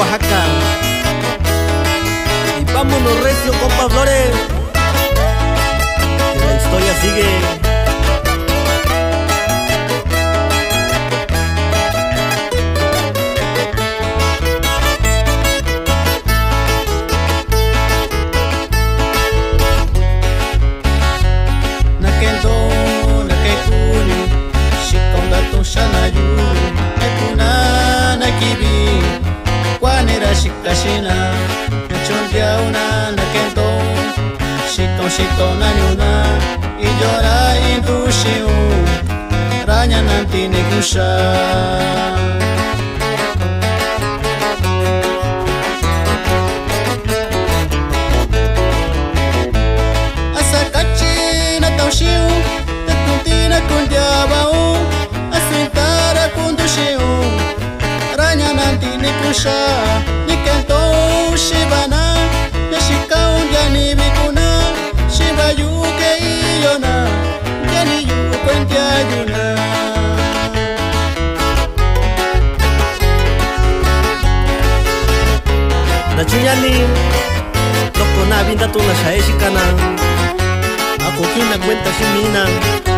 Oaxaca. Y vámonos recio, con Flores. shikashina Chundiauna nakento Shito shito nanyuna Iyora indushiu Ranya nanti negusha Asakachi natoshiu Ranya nanti negusha Si shibana nashikaundya nivikuna shivayuke iyona ni Dachuyani, loco na vinda tu na shaeshikana, eh, akokina kina cuenta shimina.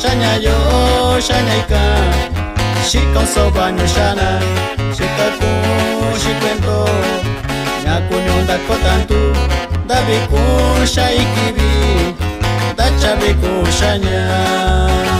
Xa naio, xa naika. Chico soba naiana. Chico four, jikento. Na kunion da ko tanto. Da beku xaikibi. Da chabeku xaiana.